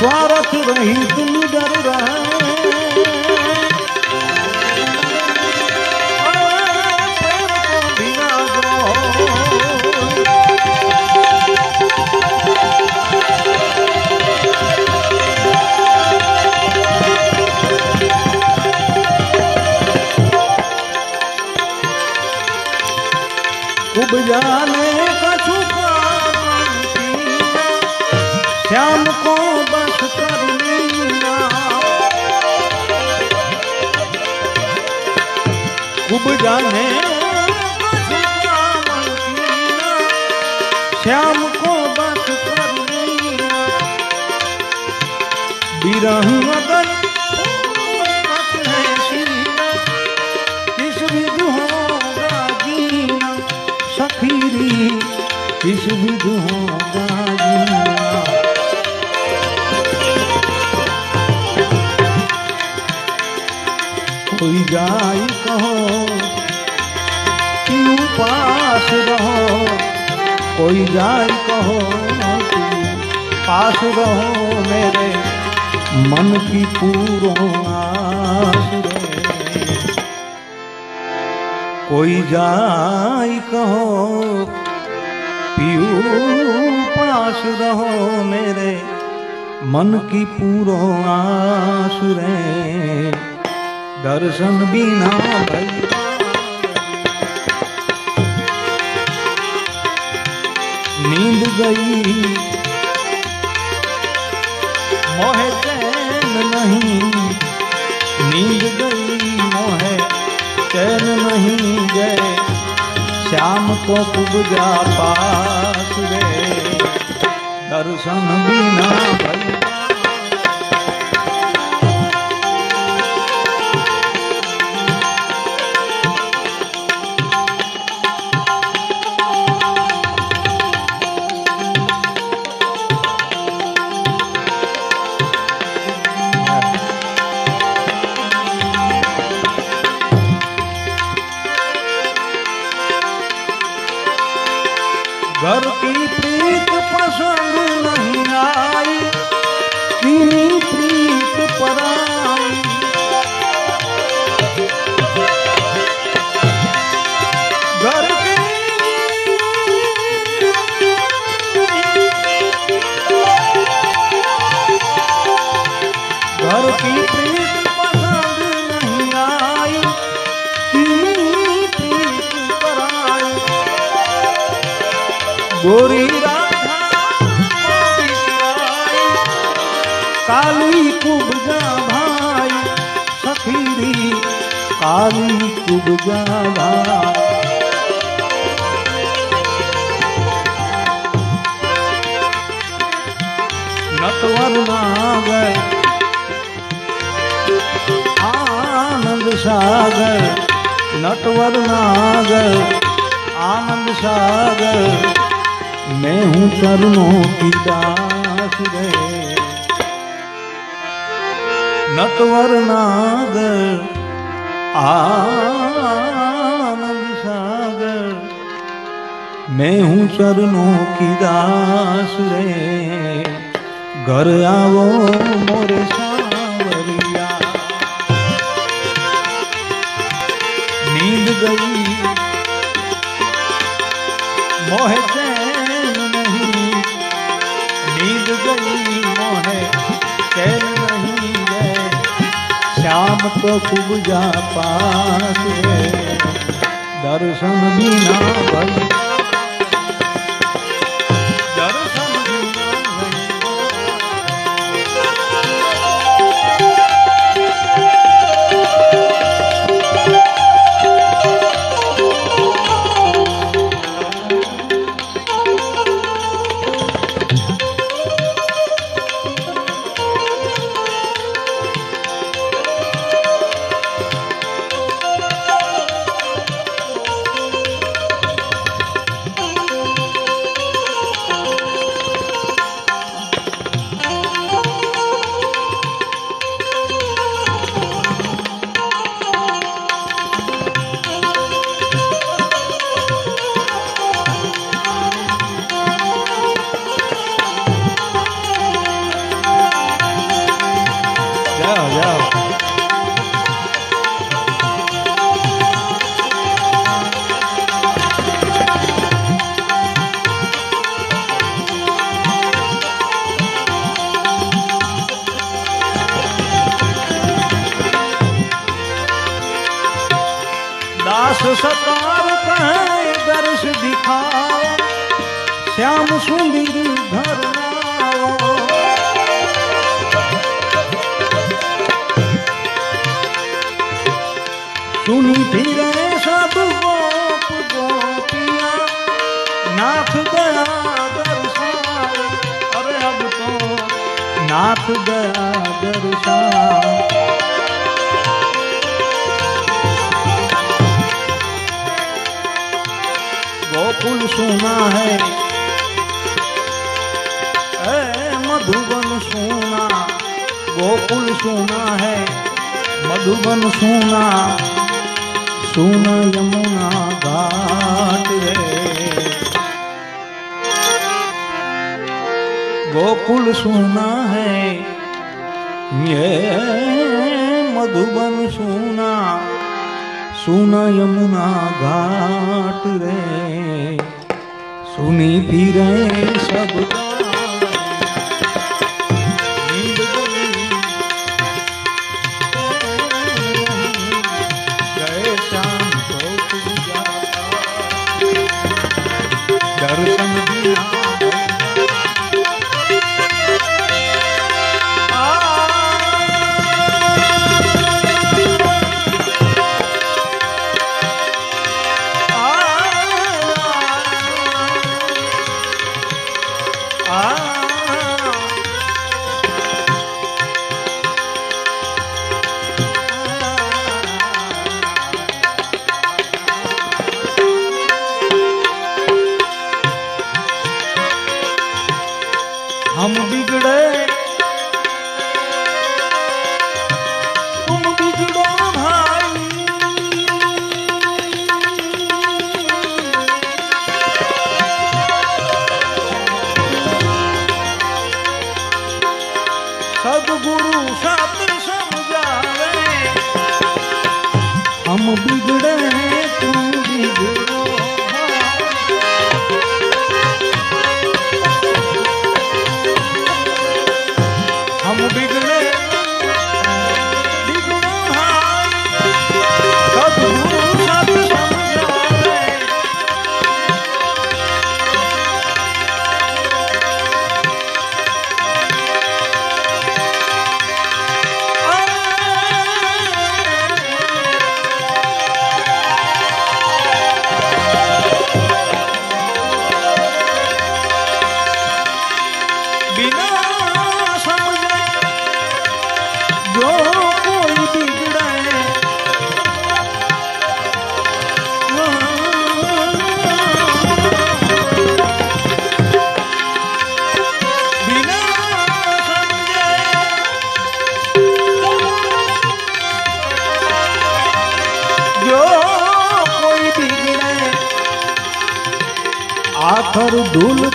स्वार्थ रहित खूब जाने। श्याम को बात कर लीना। कि उपास रहो, कोई जाई कहो पास रहो मेरे मन की पूरो आस कोई जाई कहो, पियू पास रहो मेरे मन की पूरो आस दर्शन बिना भैया नींद गई। मोहे चैन नहीं, नींद गई। मोहे चैन नहीं गए, श्याम को कुबजा पास गए। दर्शन बिना भैया घर की प्रीत प्रसन्न नहीं आई प्रीत पराई काली कुबजा भाई सखीरी काली कुबजा भाई नटवर नागर आनंद सागर, नटवर नागर आनंद सागर, मैं हूँ चरणों की दास रे। नटवर नागर आनंद सागर। मैं हूँ चरणों की दास रे, घर आओ मोरे सावरिया। नींद गई, मोह चैन नहीं। नींद गई, मोह चैन श्याम तो खूब जा पास रे दर्शन बिना सतार कहे, दर्श दिखाओ, श्याम सुंदर लाओ सुनी फिरे सब गोप गोपिया, नाथ गया दर्शाओ। अरे अब तो नाथ गया दर्शाओ। सोना है। मधुबन सोना, गोकुल सोना है। मधुबन सोना सोना यमुना घाट रे। गोकुल सोना है, ये मधुबन सोना, सुना यमुना घाट रे। सुनी फिरे सब ગુરુ સત સમજાવે. હમ બિગડે હમ બિગડે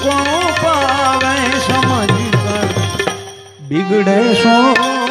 કોણ પાવે સમજ કર. બિગડે શું?